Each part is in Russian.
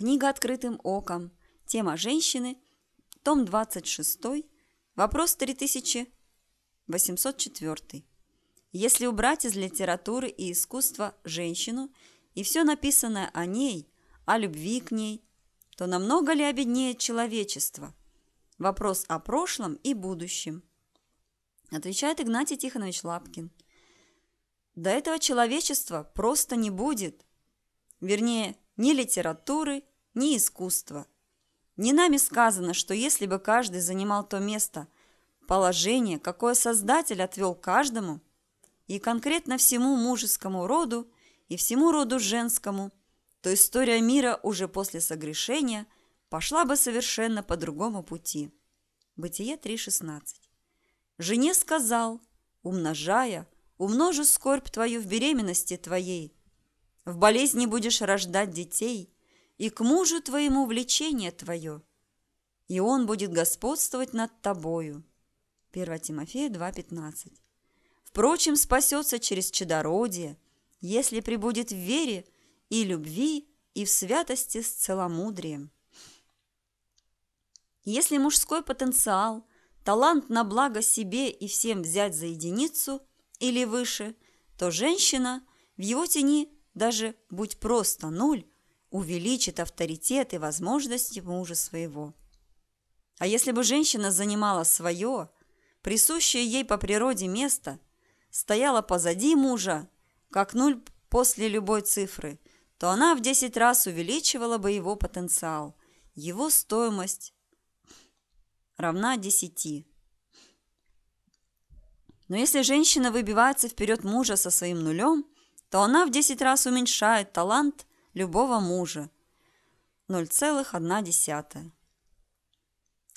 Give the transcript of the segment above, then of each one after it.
Книга «Открытым оком». Тема «Женщины». Том 26. Вопрос 3804. Если убрать из литературы и искусства женщину и все написанное о ней, о любви к ней, то намного ли обеднеет человечество? Вопрос о прошлом и будущем. Отвечает Игнатий Тихонович Лапкин. До этого человечества просто не будет. Вернее, ни литературы, ни искусства. Не нами сказано, что если бы каждый занимал то место, положение, какое Создатель отвел каждому, и конкретно всему мужескому роду и всему роду женскому, то история мира уже после согрешения пошла бы совершенно по другому пути. Бытие 3.16. Жене сказал, умножая, умножу скорбь твою в беременности твоей, в болезни будешь рождать детей, и к мужу твоему влечение твое, и он будет господствовать над тобою. 1 Тимофея 2,15 Впрочем, спасется через чадородие, если прибудет в вере и любви, и в святости с целомудрием. Если мужской потенциал, талант на благо себе и всем взять за единицу или выше, то женщина в его тени даже будь просто нуль, увеличит авторитет и возможности мужа своего. А если бы женщина занимала свое, присущее ей по природе место, стояла позади мужа, как нуль после любой цифры, то она в 10 раз увеличивала бы его потенциал, его стоимость равна 10. Но если женщина выбивается вперед мужа со своим нулем – то она в 10 раз уменьшает талант любого мужа. 0,1.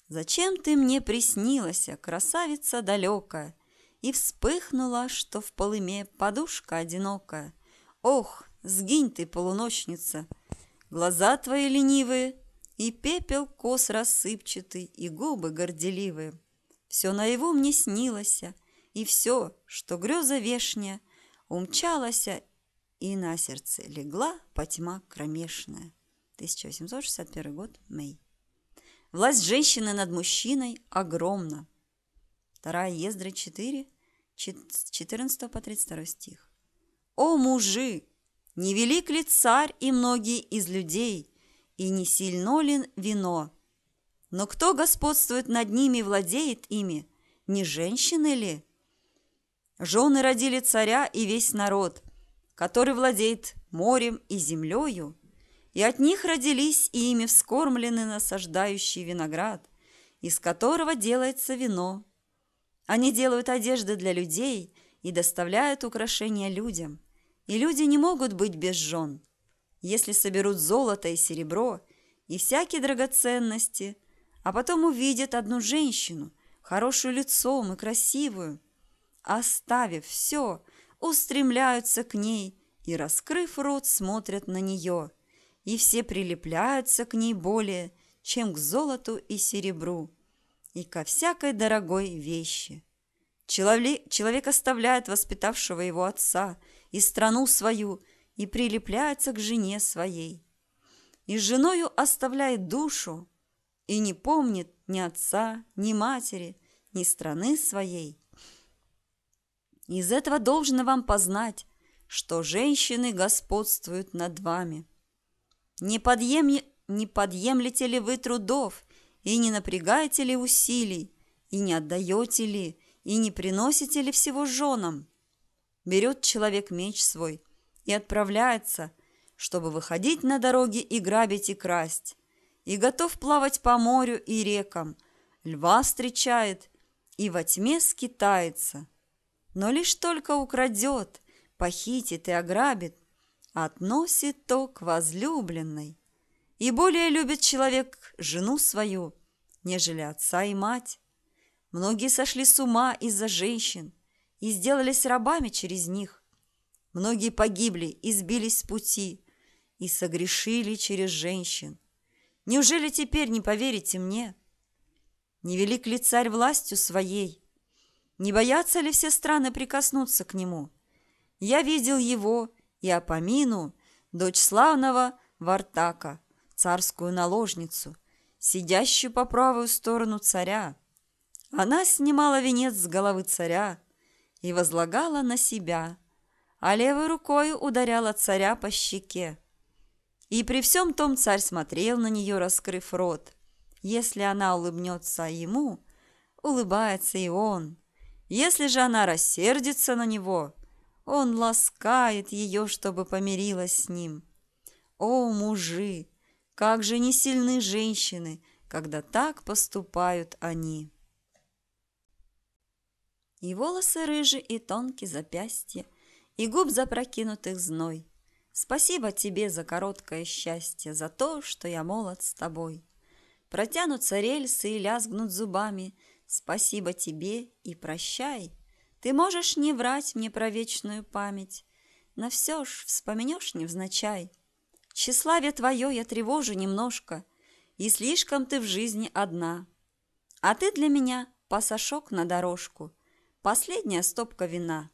Зачем ты мне приснилась, красавица далекая, И вспыхнула, что в полыме подушка одинокая? Ох, сгинь ты, полуночница! Глаза твои ленивые, И пепел кос рассыпчатый, И губы горделивые. Все наяву мне снилось, И все, что греза вешняя, умчалася и на сердце легла потьма кромешная. 1861 год, Мэй. Власть женщины над мужчиной огромна. Вторая Ездры 4, 14 по 32 стих. «О, мужи! Не велик ли царь и многие из людей, и не сильно ли вино? Но кто господствует над ними и владеет ими, не женщины ли?» Жены родили царя и весь народ, который владеет морем и землею, и от них родились и ими вскормлены насаждающий виноград, из которого делается вино. Они делают одежды для людей и доставляют украшения людям, и люди не могут быть без жен. Если соберут золото и серебро и всякие драгоценности, а потом увидят одну женщину, хорошую лицом и красивую, оставив все, устремляются к ней и, раскрыв рот, смотрят на нее, и все прилепляются к ней более, чем к золоту и серебру, и ко всякой дорогой вещи. Человек, оставляет воспитавшего его отца и страну свою и прилепляется к жене своей. И женою оставляет душу и не помнит ни отца, ни матери, ни страны своей. Из этого должно вам познать, что женщины господствуют над вами. Не, подъем... не подъемлете ли вы трудов, и не напрягаете ли усилий, и не отдаете ли, и не приносите ли всего женам? Берет человек меч свой и отправляется, чтобы выходить на дороги и грабить и красть, и готов плавать по морю и рекам, льва встречает и во тьме скитается – но лишь только украдет, похитит и ограбит, относит то к возлюбленной. И более любит человек жену свою, нежели отца и мать. Многие сошли с ума из-за женщин и сделались рабами через них. Многие погибли и сбились с пути и согрешили через женщин. Неужели теперь не поверите мне? Не велик ли царь властью своей? Не боятся ли все страны прикоснуться к нему? Я видел его и Апамину, дочь славного Вартака, царскую наложницу, сидящую по правую сторону царя. Она снимала венец с головы царя и возлагала на себя, а левой рукой ударяла царя по щеке. И при всем том царь смотрел на нее, раскрыв рот. Если она улыбнется ему, улыбается и он. Если же она рассердится на него, он ласкает ее, чтобы помирилась с ним. О, мужи! Как же не сильны женщины, когда так поступают они. И волосы рыжие, и тонкие запястья, и губ запрокинутых зной. Спасибо тебе за короткое счастье, за то, что я молод с тобой. Протянутся рельсы и лязгнут зубами. Спасибо тебе и прощай. Ты можешь не врать мне про вечную память, На все ж вспомнешь невзначай. Тщеславие твое я тревожу немножко, И слишком ты в жизни одна. А ты для меня пасашок на дорожку, Последняя стопка вина.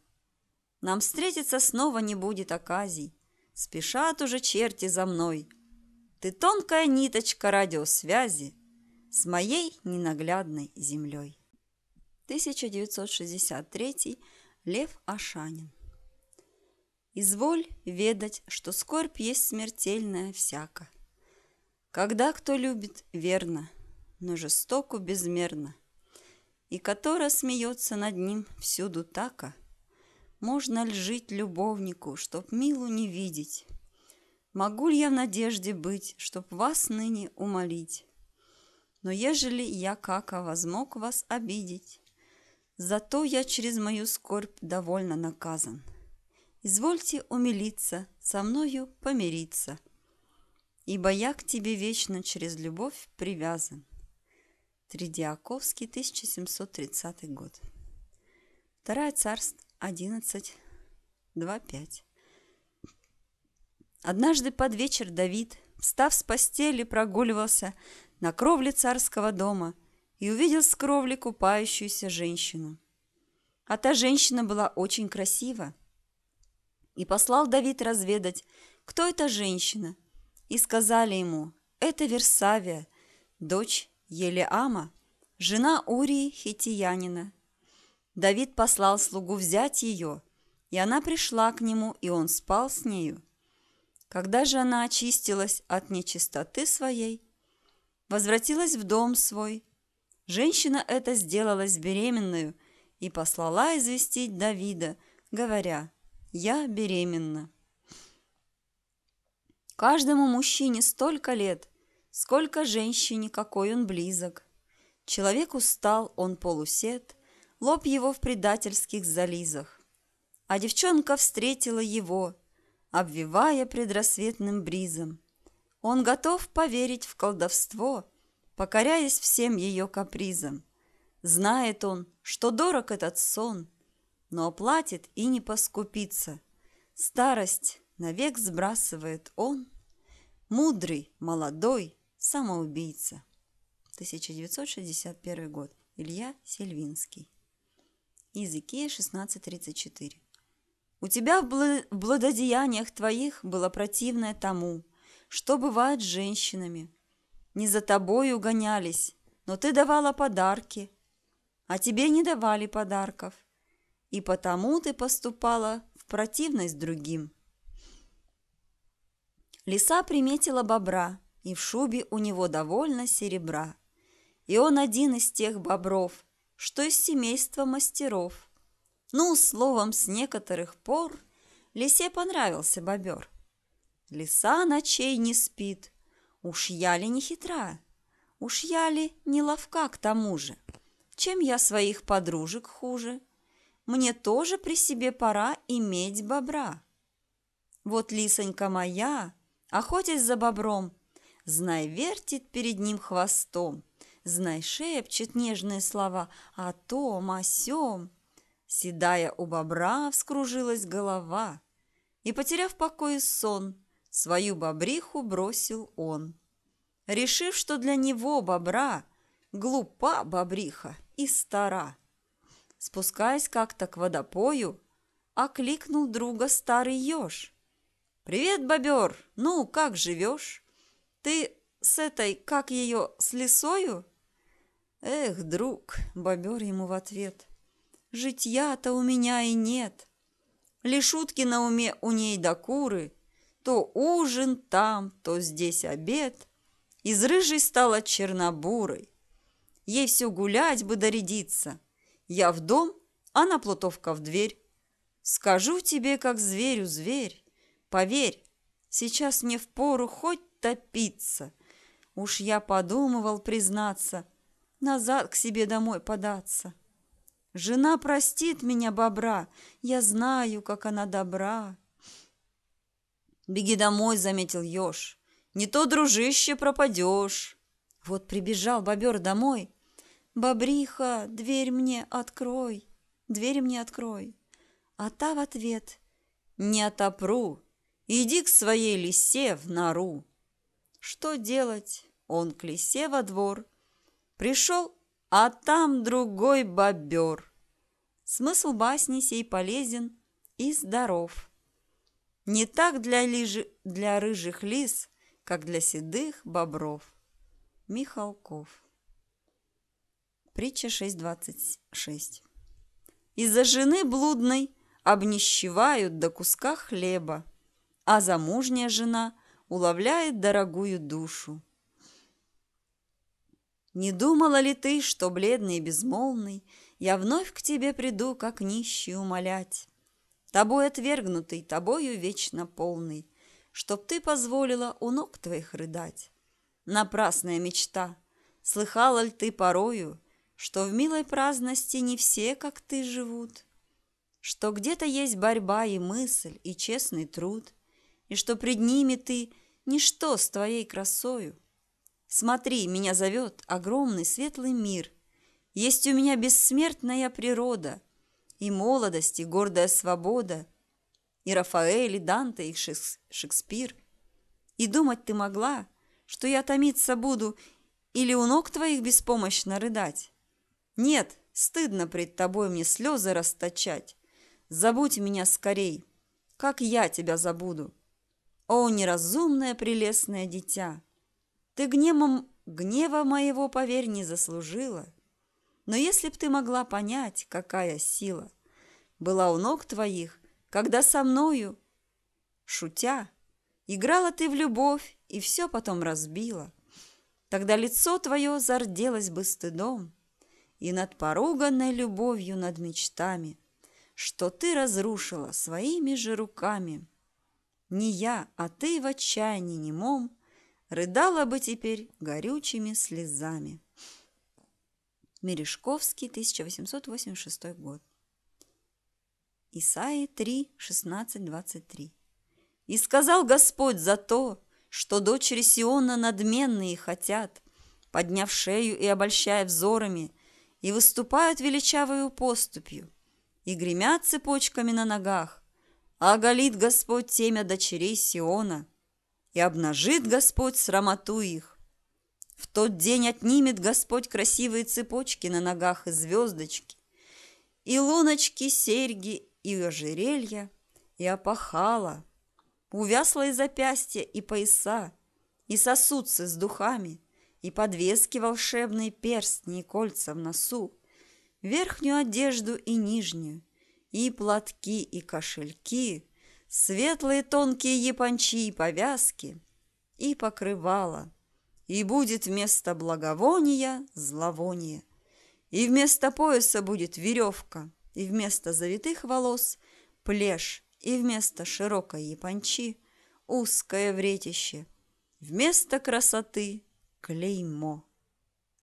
Нам встретиться снова не будет оказий, Спешат уже черти за мной. Ты тонкая ниточка радиосвязи С моей ненаглядной землей. 1963 Лев Ашанин Изволь ведать, что скорбь есть смертельная всяко. Когда кто любит, верно, но жестоку безмерно, И которая смеется над ним всюду така, Можно ль жить любовнику, чтоб милу не видеть? Могу ли я в надежде быть, чтоб вас ныне умолить? Но ежели я, кака, возмог вас обидеть, Зато я через мою скорбь довольно наказан. Извольте умилиться, со мною помириться, Ибо я к тебе вечно через любовь привязан. Тридиаковский, 1730 год. Второе царство, 11, 2.5. Однажды под вечер Давид, встав с постели, прогуливался на кровле царского дома – и увидел с кровли купающуюся женщину. А та женщина была очень красива. И послал Давид разведать, кто эта женщина, и сказали ему, это Версавия, дочь Елеама, жена Урии Хитиянина. Давид послал слугу взять ее, и она пришла к нему, и он спал с нею. Когда же она очистилась от нечистоты своей, возвратилась в дом свой Женщина эта сделалась беременную и послала известить Давида, говоря, «Я беременна». Каждому мужчине столько лет, сколько женщине, какой он близок. Человек устал, он полусед, лоб его в предательских зализах. А девчонка встретила его, обвивая предрассветным бризом. Он готов поверить в колдовство – покоряясь всем ее капризам. Знает он, что дорог этот сон, но оплатит и не поскупится. Старость навек сбрасывает он, мудрый, молодой, самоубийца. 1961 год. Илья Сельвинский. Языке 16.34. У тебя в благодеяниях твоих было противное тому, что бывает с женщинами, не за тобой угонялись, но ты давала подарки, а тебе не давали подарков, и потому ты поступала в противность другим. Лиса приметила бобра, и в шубе у него довольно серебра. И он один из тех бобров, что из семейства мастеров. Ну, словом, с некоторых пор лисе понравился бобер. Лиса ночей не спит, Уж я ли не хитра? Уж я ли не ловка к тому же? Чем я своих подружек хуже? Мне тоже при себе пора иметь бобра. Вот лисонька моя, охотясь за бобром, Знай, вертит перед ним хвостом, Знай, шепчет нежные слова о том, о сём. Седая у бобра, вскружилась голова, И, потеряв покой и сон, Свою бобриху бросил он, решив, что для него бобра глупа бобриха и стара. Спускаясь как-то к водопою, окликнул друга старый еж. «Привет, бобер! Ну, как живешь? Ты с этой, как ее, с лисою?» «Эх, друг!» — бобер ему в ответ. «Житья-то у меня и нет. Лишь шутки на уме у ней до куры. То ужин там, то здесь обед. Из рыжей стала чернобурой. Ей все гулять бы дорядиться. Я в дом, а на плутовка в дверь. Скажу тебе, как зверю зверь. Поверь, сейчас мне впору хоть топиться. Уж я подумывал признаться, назад к себе домой податься. Жена простит меня, бобра, я знаю, как она добра. Беги домой, заметил еж, не то, дружище, пропадешь. Вот прибежал бобер домой. Бобриха, дверь мне открой, дверь мне открой. А та в ответ, не отопру, иди к своей лисе в нору. Что делать? Он к лисе во двор. Пришел, а там другой бобер. Смысл басни сей полезен и здоров. Не так для, лижи, для рыжих лис, как для седых бобров. Михалков. Притча 6.26. Из-за жены блудной обнищевают до куска хлеба, а замужняя жена уловляет дорогую душу. Не думала ли ты, что бледный и безмолвный Я вновь к тебе приду, как нищий, умолять? Тобой отвергнутый, тобою вечно полный, Чтоб ты позволила у ног твоих рыдать. Напрасная мечта, слыхала ли ты порою, Что в милой праздности не все, как ты, живут? Что где-то есть борьба и мысль, и честный труд, И что пред ними ты ничто с твоей красою — Смотри, меня зовет огромный светлый мир. Есть у меня бессмертная природа, и молодость, и гордая свобода, и Рафаэль, и Данте, и Шекспир. И думать ты могла, что я томиться буду или у ног твоих беспомощно рыдать? Нет, стыдно пред тобой мне слезы расточать. Забудь меня скорей, как я тебя забуду. О, неразумное прелестное дитя! Ты гневом, гнева моего, поверь, не заслужила. Но если б ты могла понять, какая сила была у ног твоих, когда со мною, шутя, играла ты в любовь и все потом разбила, тогда лицо твое зарделось бы стыдом и над поруганной любовью над мечтами, что ты разрушила своими же руками. Не я, а ты в отчаянии немом рыдала бы теперь горючими слезами. Мережковский, 1886 год. Исаии 3, 16, 23. «И сказал Господь за то, что дочери Сиона надменные хотят, подняв шею и обольщая взорами, и выступают величавою поступью, и гремят цепочками на ногах, а оголит Господь темя дочерей Сиона, и обнажит Господь срамоту их. В тот день отнимет Господь красивые цепочки на ногах и звездочки, и луночки, серьги, и ожерелья, и опахала, увяслые запястья и пояса, и сосудцы с духами, и подвески волшебные перстни и кольца в носу, верхнюю одежду и нижнюю, и платки и кошельки, светлые тонкие япончи и повязки, и покрывала, и будет вместо благовония зловоние, и вместо пояса будет веревка, и вместо завитых волос плешь, и вместо широкой япончи узкое вретище, вместо красоты клеймо.